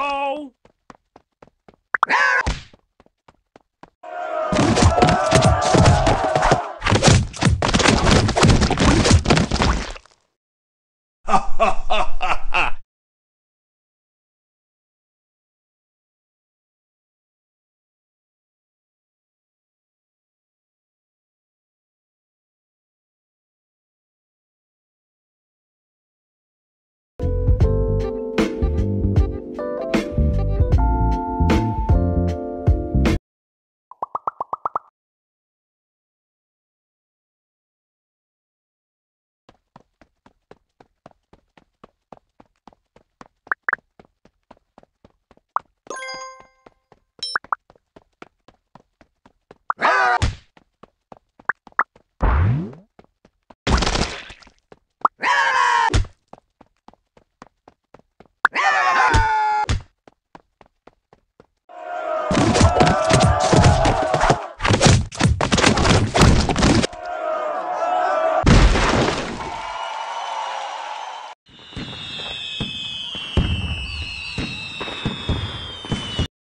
Oh!